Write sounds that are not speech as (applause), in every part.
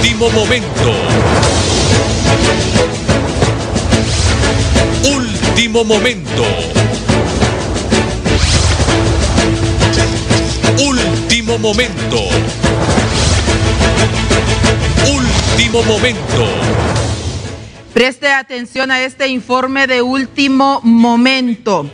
Último momento. Último momento. Último momento. Último momento. Preste atención a este informe de último momento.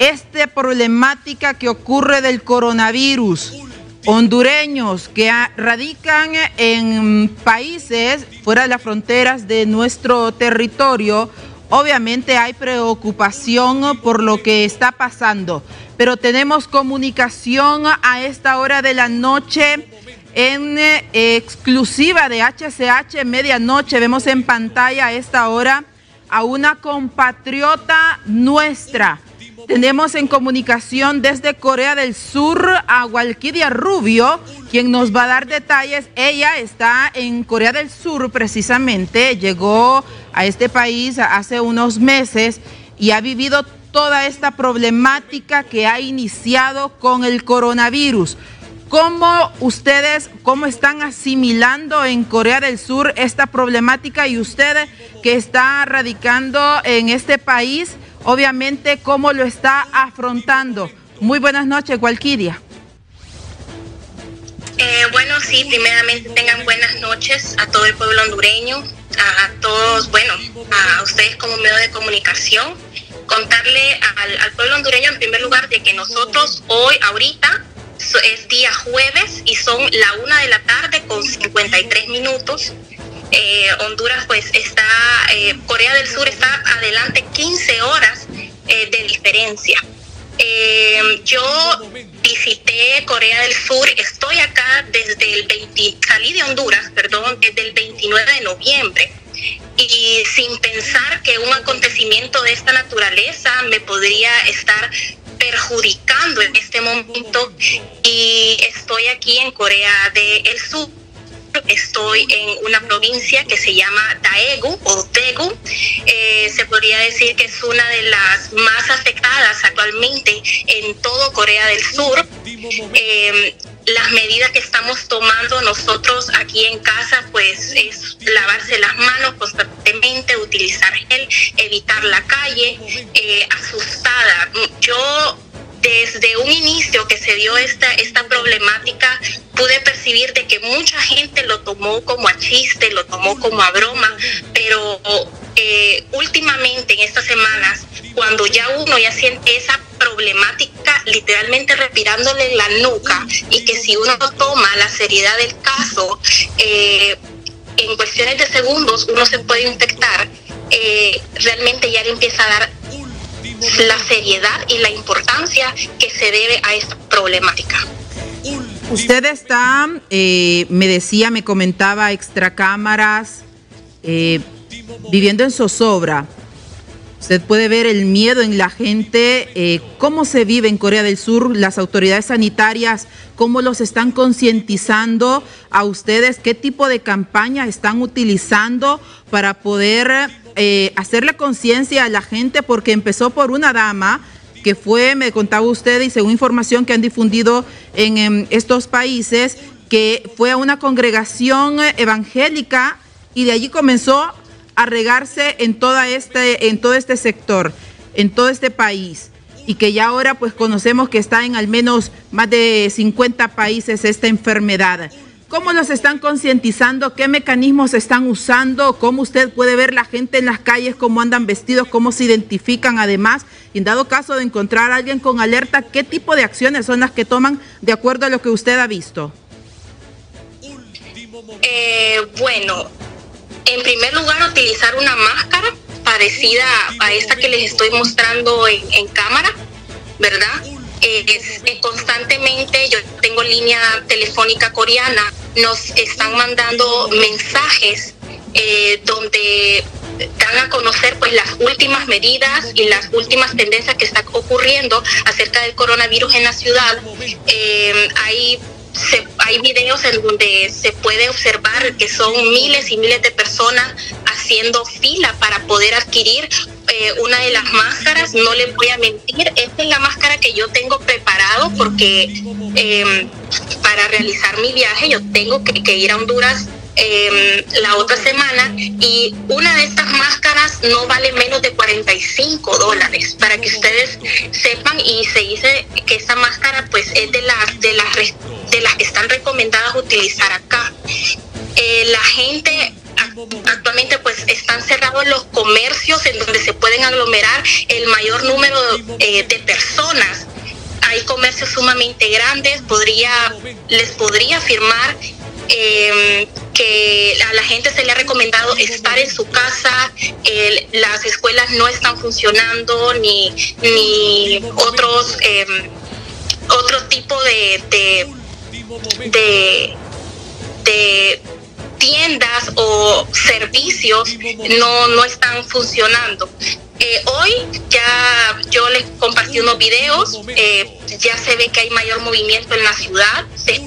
Esta problemática que ocurre del coronavirus. Hondureños que radican en países fuera de las fronteras de nuestro territorio, obviamente hay preocupación por lo que está pasando, pero tenemos comunicación a esta hora de la noche en eh, exclusiva de HCH Medianoche. Vemos en pantalla a esta hora a una compatriota nuestra. Tenemos en comunicación desde Corea del Sur a Walkidia Rubio, quien nos va a dar detalles. Ella está en Corea del Sur precisamente, llegó a este país hace unos meses y ha vivido toda esta problemática que ha iniciado con el coronavirus. ¿Cómo ustedes, cómo están asimilando en Corea del Sur esta problemática y usted que está radicando en este país, obviamente, cómo lo está afrontando? Muy buenas noches, Walkiria. Eh, bueno, sí, primeramente tengan buenas noches a todo el pueblo hondureño, a, todos, bueno, a ustedes como medio de comunicación. Contarle al, al pueblo hondureño en primer lugar de que nosotros hoy, ahorita, es día jueves y son la una de la tarde con 53 minutos. Eh, Honduras pues está, eh, Corea del Sur está adelante 15 horas eh, de diferencia. yo visité Corea del Sur, estoy acá desde el 20, salí de Honduras, perdón, desde el 29 de noviembre y sin pensar que un acontecimiento de esta naturaleza me podría estar perjudicando en este momento y estoy aquí en Corea del Sur. Estoy en una provincia que se llama Daegu o Daegu. Eh, se podría decir que es una de las más afectadas actualmente en todo Corea del Sur. Eh, las medidas que estamos tomando nosotros aquí en casa, pues es lavarse las manos constantemente, utilizar gel, evitar la calle, eh, asustada. Yo desde un inicio que se dio esta, esta problemática, pude percibir de que mucha gente lo tomó como a chiste, lo tomó como a broma, pero eh, últimamente en estas semanas, cuando ya uno ya siente esa problemática literalmente respirándole en la nuca y que si uno toma la seriedad del caso, eh, en cuestiones de segundos uno se puede infectar, eh, realmente ya le empieza a dar la seriedad y la importancia que se debe a esta problemática. Usted está, eh, me decía, me comentaba, extra cámaras, eh, viviendo en zozobra. Usted puede ver el miedo en la gente, eh, cómo se vive en Corea del Sur, las autoridades sanitarias, cómo los están concientizando a ustedes, qué tipo de campaña están utilizando para poder eh, hacerle conciencia a la gente, porque empezó por una dama que fue, me contaba usted, y según información que han difundido en estos países, que fue a una congregación evangélica y de allí comenzó a regarse en, toda este, en todo este sector, en todo este país y que ya ahora pues conocemos que está en al menos más de 50 países esta enfermedad. ¿Cómo los están concientizando? ¿Qué mecanismos están usando? ¿Cómo usted puede ver la gente en las calles, cómo andan vestidos, cómo se identifican además? Y en dado caso de encontrar a alguien con alerta, ¿qué tipo de acciones son las que toman de acuerdo a lo que usted ha visto? Eh, bueno, en primer lugar, utilizar una máscara parecida a esta que les estoy mostrando en, cámara, ¿verdad? Constantemente, yo tengo línea telefónica coreana, nos están mandando mensajes eh, donde dan a conocer pues las últimas medidas y las últimas tendencias que están ocurriendo acerca del coronavirus en la ciudad. Eh, hay hay videos en donde se puede observar que son miles y miles de personas haciendo fila para poder adquirir eh, una de las máscaras. No les voy a mentir, esta es la máscara que yo tengo preparado porque em, para realizar mi viaje yo tengo que, ir a Honduras em, la otra semana y una de estas máscaras no vale menos de 45 dólares para que ustedes sepan y se dice que esta máscara pues es de las de las de las que están recomendadas utilizar acá. Eh, la gente actualmente pues están cerrados los comercios en donde se pueden aglomerar el mayor número eh, de personas. Hay comercios sumamente grandes, podría, les podría afirmar em, que a la gente se le ha recomendado estar en su casa, las escuelas no están funcionando, ni, ni otros eh, otro tipo de, de, de tiendas o servicios no, no están funcionando. Eh, hoy ya yo les compartí unos videos, eh, ya se ve que hay mayor movimiento en la ciudad, se,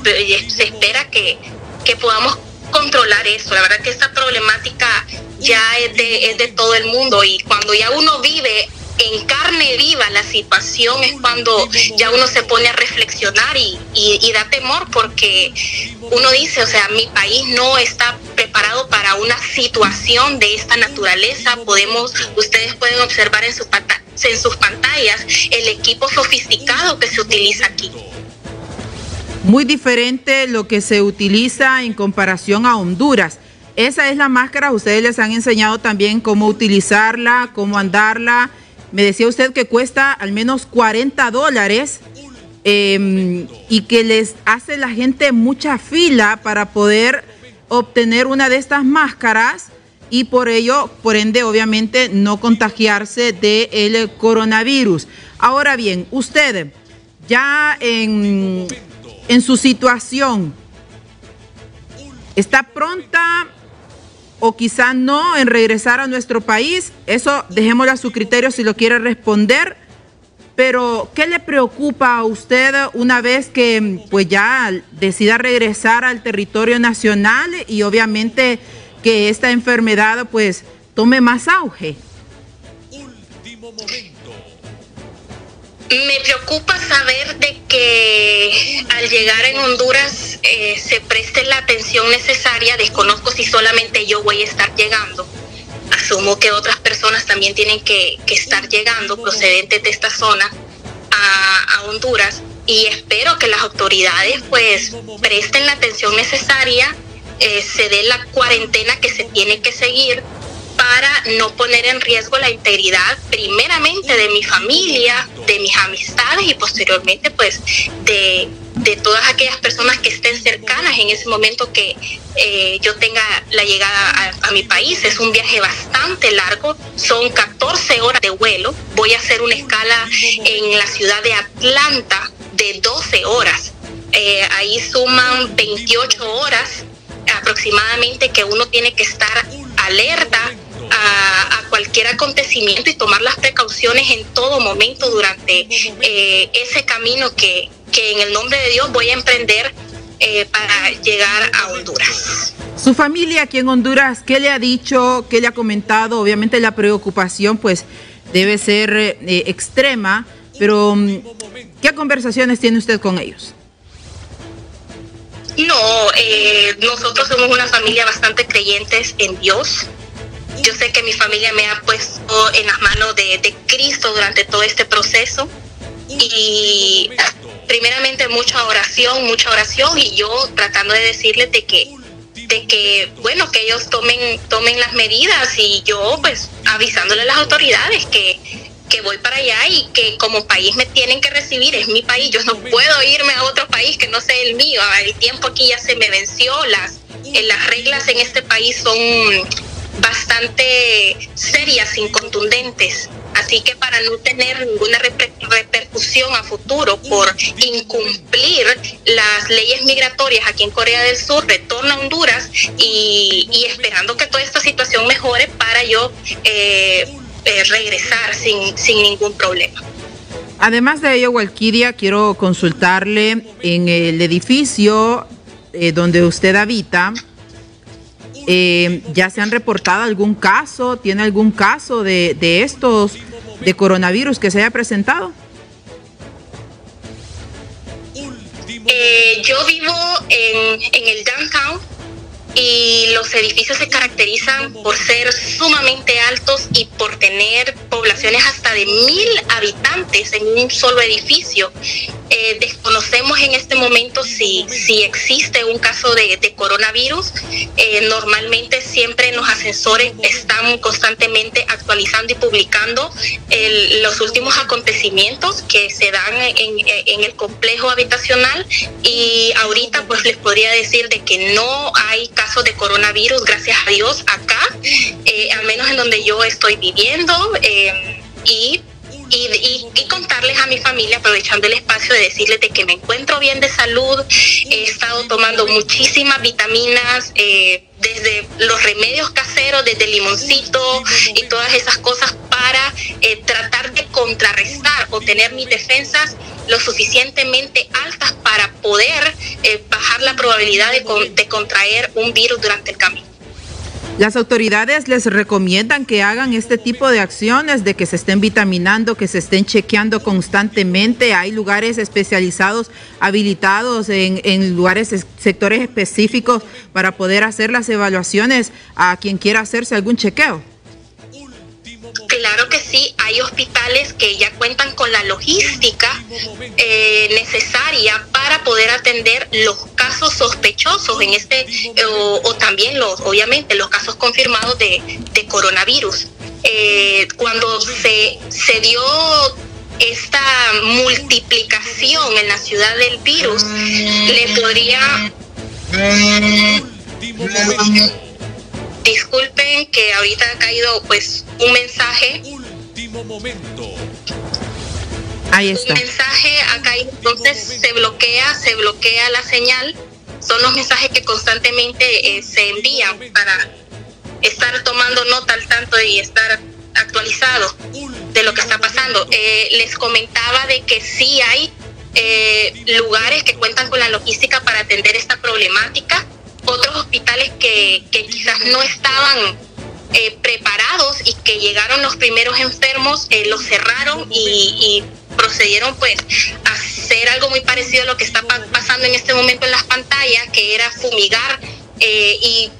se espera que, que podamos controlar eso. La verdad que esta problemática ya es de, es de todo el mundo y cuando ya uno vive en carne viva la situación es cuando ya uno se pone a reflexionar y, da temor porque uno dice, o sea, mi país no está preparado para una situación de esta naturaleza. Podemos, ustedes pueden observar en, en sus pantallas el equipo sofisticado que se utiliza aquí. Muy diferente lo que se utiliza en comparación a Honduras. Esa es la máscara, ustedes les han enseñado también cómo utilizarla, cómo andarla me decía usted que cuesta al menos 40 dólares em, y que les hace la gente mucha fila para poder obtener una de estas máscaras y por ello, por ende, obviamente, no contagiarse del coronavirus. Ahora bien, usted ya en, en su situación, ¿está pronta o quizá no en regresar a nuestro país. Eso dejémoslo a su criterio si lo quiere responder. Pero, ¿qué le preocupa a usted una vez que pues ya decida regresar al territorio nacional y obviamente que esta enfermedad pues tome más auge? Último me preocupa saber de que al llegar en Honduras eh, se preste la atención necesaria. Desconozco si solamente yo voy a estar llegando. Asumo que otras personas también tienen que, estar llegando procedentes de esta zona a, Honduras y espero que las autoridades pues presten la atención necesaria, eh, se dé la cuarentena que se tiene que seguir para no poner en riesgo la integridad primeramente de mi familia, de mis amistades y posteriormente pues de, todas aquellas personas que estén cercanas en ese momento que eh, yo tenga la llegada a, mi país. Es un viaje bastante largo, son 14 horas de vuelo. Voy a hacer una escala en la ciudad de Atlanta de 12 horas. Eh, ahí suman 28 horas aproximadamente que uno tiene que estar alerta a, cualquier acontecimiento y tomar las precauciones en todo momento durante eh, ese camino que, en el nombre de Dios voy a emprender eh, para llegar a Honduras. Su familia aquí en Honduras, ¿qué le ha dicho, qué le ha comentado? Obviamente la preocupación pues debe ser eh, extrema, pero mm, ¿qué conversaciones tiene usted con ellos? No, nosotros somos una familia bastante creyentes en Dios yo sé que mi familia me ha puesto en las manos de, Cristo durante todo este proceso. Y primeramente mucha oración, mucha oración y yo tratando de decirles de que de que bueno que ellos tomen tomen las medidas y yo pues avisándole a las autoridades que que voy para allá y que como país me tienen que recibir, es mi país, yo no puedo irme a otro país que no sea el mío, el tiempo aquí ya se me venció, las, las reglas en este país son bastante serias, incontundentes. Así que para no tener ninguna repercusión a futuro por incumplir las leyes migratorias aquí en Corea del Sur, retorno a Honduras y, esperando que toda esta situación mejore para yo eh, eh, regresar sin, sin ningún problema. Además de ello, Walkiria, quiero consultarle en el edificio eh, donde usted habita eh, ¿Ya se han reportado algún caso? ¿Tiene algún caso de, estos de coronavirus que se haya presentado? Eh, yo vivo en, el downtown y los edificios se caracterizan por ser sumamente altos y por tener poblaciones hasta de mil habitantes en un solo edificio. Eh, desconocemos en este momento si, si existe un caso de, coronavirus. Eh, normalmente siempre los ascensores están constantemente actualizando y publicando los últimos acontecimientos que se dan en, en el complejo habitacional y ahorita pues les podría decir de que no hay casos de coronavirus, gracias a Dios, acá, eh, al menos en donde yo estoy viviendo. Eh, y y, contarles a mi familia, aprovechando el espacio, de decirles de que me encuentro bien de salud, he estado tomando muchísimas vitaminas, eh, desde los remedios caseros, desde limoncito y todas esas cosas para tratar de contrarrestar o tener mis defensas lo suficientemente altas para poder eh, bajar la probabilidad de contraer un virus durante el camino. Las autoridades les recomiendan que hagan este tipo de acciones, de que se estén vitaminando, que se estén chequeando constantemente. Hay lugares especializados, habilitados en, lugares, sectores específicos para poder hacer las evaluaciones a quien quiera hacerse algún chequeo. Claro que sí, hay hospitales que ya cuentan con la logística eh, necesaria para poder atender los casos sospechosos en este o, también los, obviamente, los casos confirmados de, coronavirus. Eh, cuando se, se dio esta multiplicación en la ciudad del virus, le podría Disculpen que ahorita ha caído pues un mensaje. Último momento. Ahí está. Mensaje ha caído, entonces se bloquea, se bloquea la señal. Son los mensajes que constantemente eh, se envían para estar tomando nota al tanto y estar actualizado de lo que está pasando. Eh, les comentaba de que sí hay eh, lugares que cuentan con la logística para atender esta problemática otros hospitales que, quizás no estaban preparados y que llegaron los primeros enfermos, los cerraron y, procedieron pues a hacer algo muy parecido a lo que está pasando en este momento en las pantallas, que era fumigar eh, y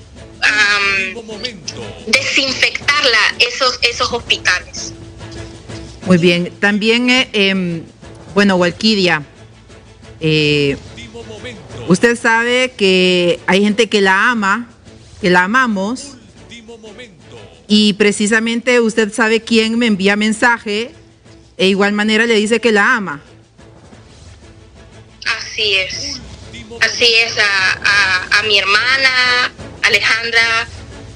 desinfectar esos, esos hospitales. Muy bien, también, em, bueno, Walquidia, eh, Usted sabe que hay gente que la ama, que la amamos. Y precisamente usted sabe quién me envía mensaje e igual manera le dice que la ama. Así es. Así es a, mi hermana, Alejandra.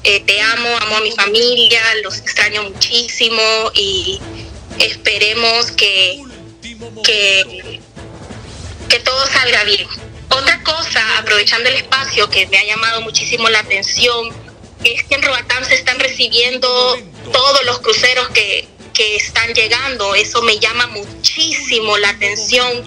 Eh, te amo, amo a mi familia, los extraño muchísimo y esperemos que, que, que todo salga bien. Otra cosa, aprovechando el espacio que me ha llamado muchísimo la atención, es que en Roatán se están recibiendo todos los cruceros que, están llegando. Eso me llama muchísimo la atención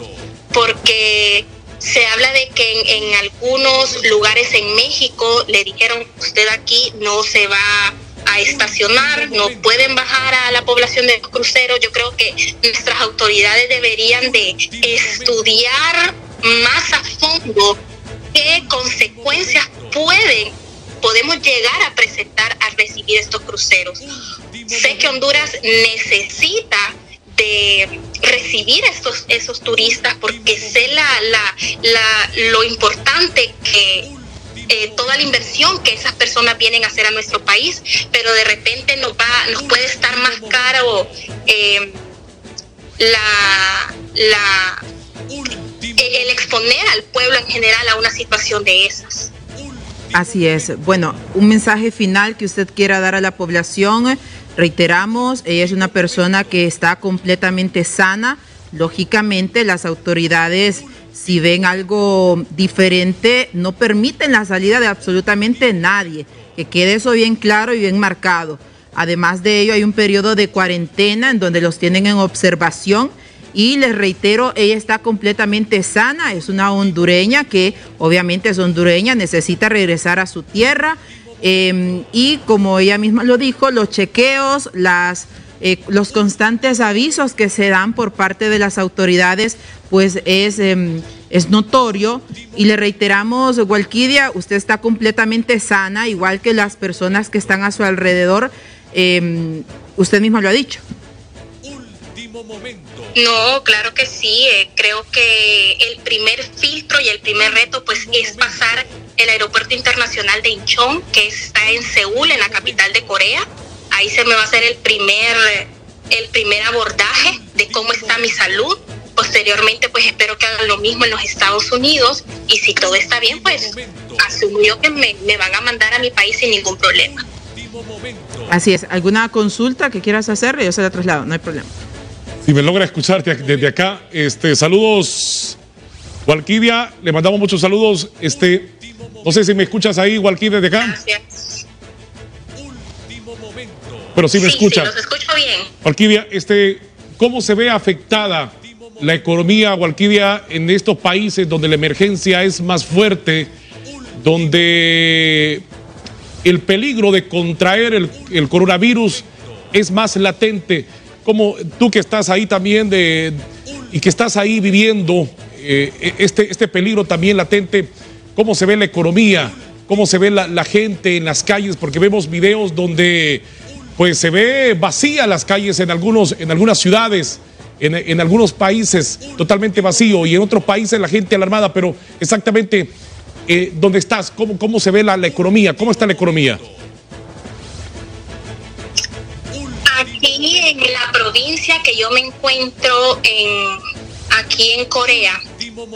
porque se habla de que en, en, algunos lugares en México le dijeron usted aquí no se va a estacionar, no pueden bajar a la población de cruceros. Yo creo que nuestras autoridades deberían de estudiar más a fondo qué consecuencias pueden podemos llegar a presentar al recibir estos cruceros. Sé que Honduras necesita de recibir estos esos turistas porque sé la, la, la lo importante que eh, toda la inversión que esas personas vienen a hacer a nuestro país, pero de repente nos va nos puede estar más caro eh, la la el exponer al pueblo en general a una situación de esas. Así es. Bueno, un mensaje final que usted quiera dar a la población. Reiteramos, ella es una persona que está completamente sana. Lógicamente, las autoridades, si ven algo diferente, no permiten la salida de absolutamente nadie. Que quede eso bien claro y bien marcado. Además de ello, hay un periodo de cuarentena en donde los tienen en observación y les reitero, ella está completamente sana, es una hondureña que obviamente es hondureña, necesita regresar a su tierra. Em, y como ella misma lo dijo, los chequeos, las, eh, los constantes avisos que se dan por parte de las autoridades, pues es em, es notorio y le reiteramos, Walquidia, usted está completamente sana, igual que las personas que están a su alrededor. Em, usted mismo lo ha dicho. No, claro que sí. Eh, creo que el primer filtro y el primer reto pues es pasar el aeropuerto internacional de Incheon, que está en Seúl, en la capital de Corea. Ahí se me va a hacer el primer, el primer abordaje de cómo está mi salud Posteriormente, pues espero que hagan lo mismo en los Estados Unidos y si todo está bien, pues asumo yo que me, van a mandar a mi país sin ningún problema. Así es. ¿Alguna consulta que quieras hacer? Yo se la traslado, no hay problema. Si me logra escucharte desde acá, este, saludos, Walquidia, le mandamos muchos saludos. Este, no sé si me escuchas ahí, Walquidia, desde acá. Gracias. Pero si me escuchas. Sí, los escucho bien. Walquidia, este, ¿cómo se ve afectada la economía, Gualquivia, en estos países donde la emergencia es más fuerte, donde el peligro de contraer el, coronavirus es más latente, como tú que estás ahí también de, y que estás ahí viviendo eh, este, este peligro también latente, cómo se ve la economía, cómo se ve la, gente en las calles, porque vemos videos donde pues se ve vacía las calles en, algunos, en algunas ciudades en, algunos países totalmente vacío y en otros países la gente alarmada, pero exactamente eh, dónde estás, cómo, cómo se ve la, economía, cómo está la economía. Aquí en la provincia que yo me encuentro en, aquí en Corea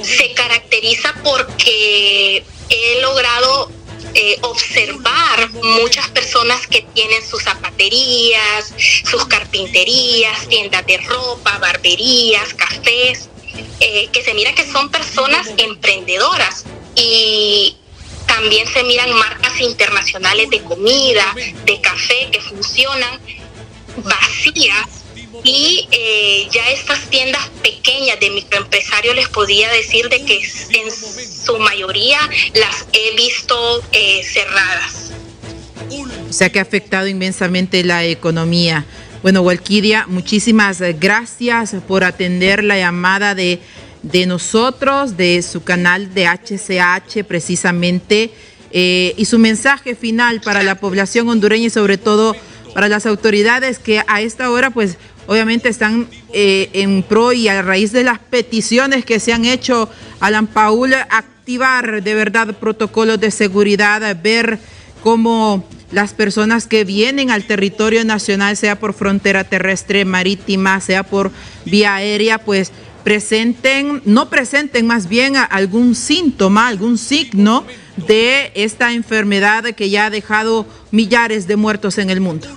se caracteriza porque he logrado eh, observar muchas personas que tienen sus zapaterías, sus carpinterías, tiendas de ropa, barberías, cafés, eh, que se mira que son personas emprendedoras y también se miran marcas internacionales de comida, de café que funcionan vacías y eh, ya estas tiendas pequeñas de microempresarios les podía decir de que en su mayoría las he visto eh, cerradas. O sea que ha afectado inmensamente la economía. Bueno, Walkiria, muchísimas gracias por atender la llamada de, de nosotros, de su canal de HCH precisamente, eh, y su mensaje final para la población hondureña y sobre todo para las autoridades que a esta hora pues obviamente están eh, en pro y a raíz de las peticiones que se han hecho, Alan Paul, activar de verdad protocolos de seguridad, ver cómo las personas que vienen al territorio nacional, sea por frontera terrestre, marítima, sea por vía aérea, pues presenten, no presenten más bien algún síntoma, algún signo de esta enfermedad que ya ha dejado millares de muertos en el mundo.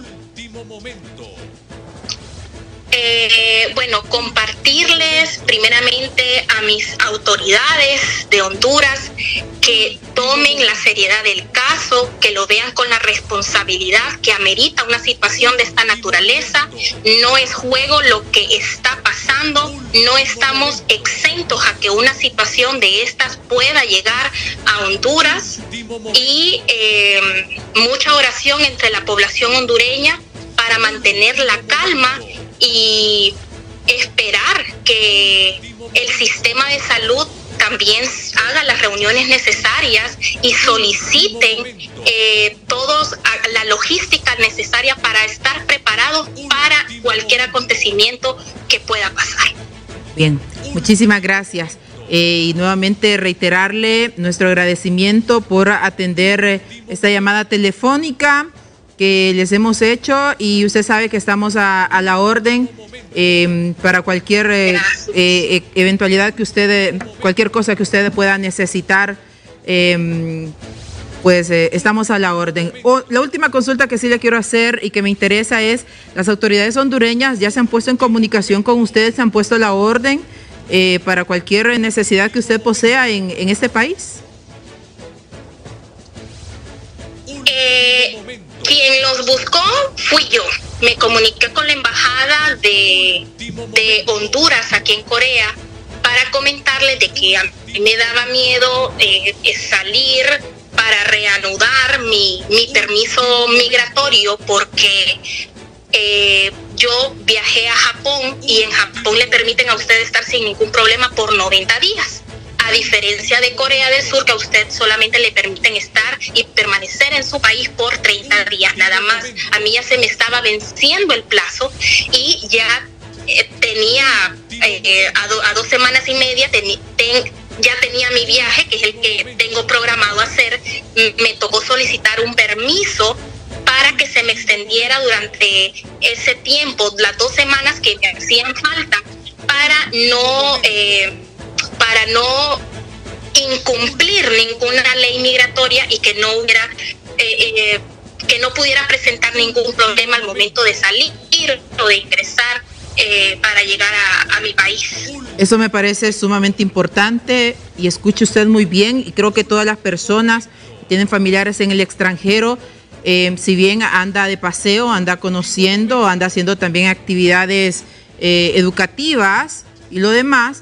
Eh, bueno, compartirles primeramente a mis autoridades de Honduras que tomen la seriedad del caso, que lo vean con la responsabilidad que amerita una situación de esta naturaleza. No es juego lo que está pasando, no estamos exentos a que una situación de estas pueda llegar a Honduras. Y eh, mucha oración entre la población hondureña mantener la calma y esperar que el sistema de salud también haga las reuniones necesarias y soliciten eh, todos la logística necesaria para estar preparados para cualquier acontecimiento que pueda pasar. Bien, muchísimas gracias. Eh, y nuevamente reiterarle nuestro agradecimiento por atender eh, esta llamada telefónica que les hemos hecho y usted sabe que estamos a, la orden em, para cualquier eh, eh, e, eventualidad que usted, cualquier cosa que usted pueda necesitar, em, pues eh, estamos a la orden. la última consulta que sí le quiero hacer y que me interesa es, las autoridades hondureñas ya se han puesto en comunicación con ustedes, se han puesto la orden para cualquier necesidad que usted posea en, en este país. Quien los buscó fui yo. Me comuniqué con la embajada de, Honduras aquí en Corea para comentarles de que a mí me daba miedo eh, salir para reanudar mi, permiso migratorio porque eh, yo viajé a Japón y en Japón le permiten a ustedes estar sin ningún problema por 90 días. A diferencia de Corea del Sur, que a usted solamente le permiten estar y permanecer en su país por 30 días nada más. A mí ya se me estaba venciendo el plazo y ya eh, tenía eh, a, dos semanas y media, ya tenía mi viaje, que es el que tengo programado hacer. Me tocó solicitar un permiso para que se me extendiera durante ese tiempo, las dos semanas que me hacían falta, para no, eh, para no incumplir ninguna ley migratoria y que no hubiera eh, eh, que no pudiera presentar ningún problema al momento de salir o de ingresar para llegar a, mi país. Eso me parece sumamente importante y escuche usted muy bien y creo que todas las personas que tienen familiares en el extranjero eh, si bien anda de paseo, anda conociendo, anda haciendo también actividades eh, educativas y lo demás,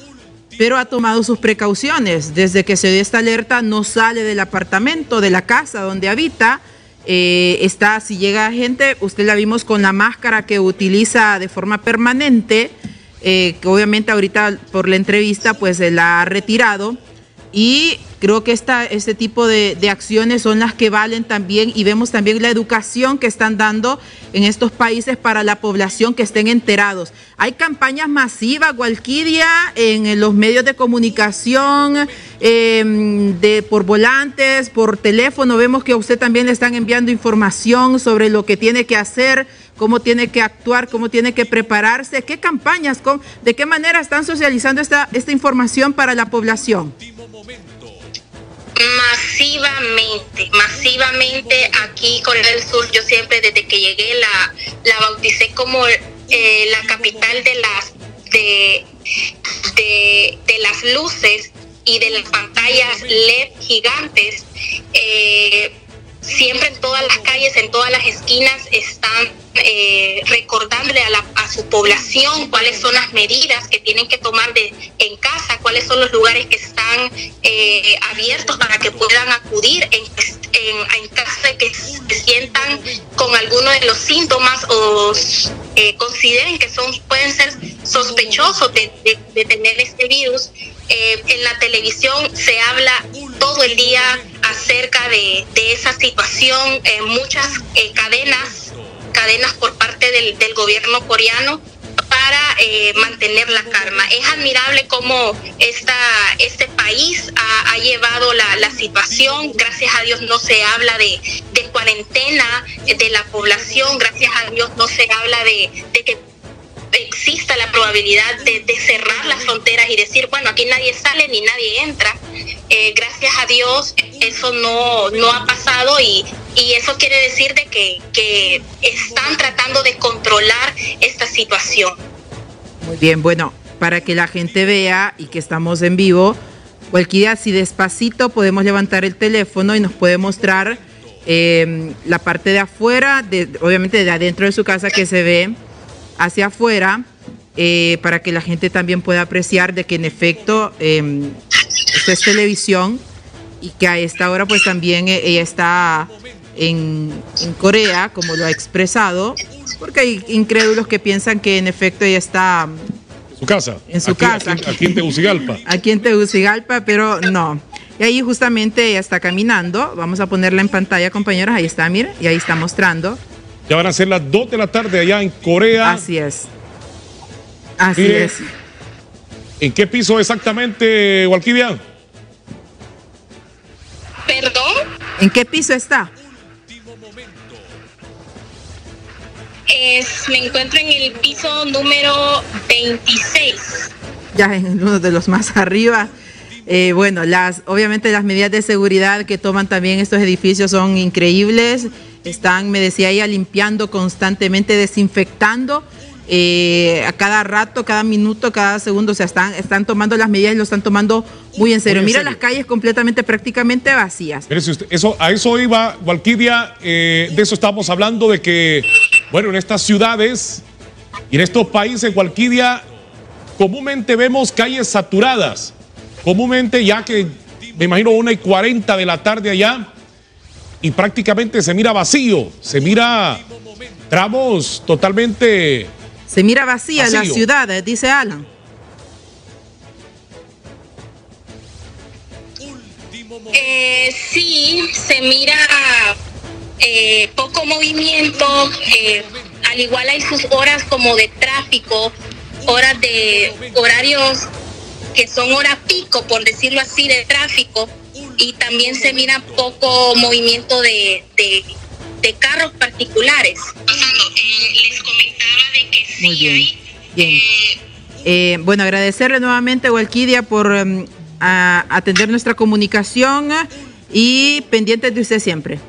pero ha tomado sus precauciones. Desde que se dio esta alerta no sale del apartamento, de la casa donde habita. Eh, está, si llega gente, usted la vimos con la máscara que utiliza de forma permanente, que obviamente ahorita por la entrevista pues se la ha retirado y creo que esta, este tipo de, acciones son las que valen también y vemos también la educación que están dando en estos países para la población que estén enterados. Hay campañas masivas, Gualquidia, en, los medios de comunicación, em, de, por volantes, por teléfono. Vemos que a usted también le están enviando información sobre lo que tiene que hacer cómo tiene que actuar, cómo tiene que prepararse, qué campañas, de qué manera están socializando esta, esta información para la población. Masivamente, masivamente aquí con el Sur, yo siempre desde que llegué la, la bauticé como eh, la capital de las de, de, las luces y de las pantallas LED gigantes. Eh, siempre en todas las calles, en todas las esquinas están eh, recordándole a, la, a, su población cuáles son las medidas que tienen que tomar de, en casa, cuáles son los lugares que están eh, abiertos para que puedan acudir en, en, que se sientan con alguno de los síntomas o eh, consideren que son pueden ser sospechosos de, de, tener este virus. Eh, en la televisión se habla todo el día acerca de, de esa situación. muchas cadenas cadenas por parte del, del gobierno coreano para eh, mantener la calma. Es admirable cómo esta, este país ha, llevado la, la, situación. Gracias a Dios no se habla de, de, cuarentena de la población. Gracias a Dios no se habla de, de que exista la probabilidad de, cerrar las fronteras y decir, bueno, aquí nadie sale ni nadie entra. Eh, gracias a Dios eso no, no ha pasado y, y eso quiere decir de que, que están tratando de controlar esta situación. Muy bien, bueno, para que la gente vea y que estamos en vivo, cualquiera si despacito podemos levantar el teléfono y nos puede mostrar eh, la parte de afuera, de, obviamente de adentro de su casa que se ve hacia afuera, eh, para que la gente también pueda apreciar de que en efecto eh, esto es televisión y que a esta hora pues también e-, ella está en, Corea, como lo ha expresado, porque hay incrédulos que piensan que en efecto ella está en su casa. En su casa. Aquí, en Tegucigalpa. (laughs) Aquí en Tegucigalpa, pero no. Y ahí justamente ella está caminando. Vamos a ponerla en pantalla, compañeros. Ahí está, mire, y ahí está mostrando. Ya van a ser las 2 de la tarde allá en Corea. Así es. Así es. ¿En qué piso exactamente, Walquivia? ¿Perdón? ¿En qué piso está? me encuentro en el piso número 26. Ya en uno de los más (laughs) arriba. Eh, bueno, las, obviamente las medidas de seguridad que toman también estos edificios son increíbles. Están, me decía ella, limpiando constantemente, desinfectando eh, a cada rato, cada minuto, cada segundo, o sea, están, están tomando las medidas y lo están tomando muy en serio. Mira las calles completamente, prácticamente vacías. eso, a eso iba, Valquidia, eh, de eso estamos hablando, de que, bueno, en estas ciudades y en estos países, Valquidia, comúnmente vemos calles saturadas, comúnmente ya que, me imagino, una y cuarenta de la tarde allá, y prácticamente se mira vacío, se mira tramos totalmente se mira vacía la ciudad, dice Alan. Eh, sí, se mira eh, poco movimiento, eh, al igual hay sus horas como de tráfico, horas de horarios que son hora pico, por decirlo así, de tráfico, y también se mira poco movimiento de, de, de carros particulares. Eh, les comentaba de que sí Muy bien, hay, bien. eh, Eh, bueno, agradecerle nuevamente, Walquidia, por em, a- atender nuestra comunicación y pendientes de usted siempre.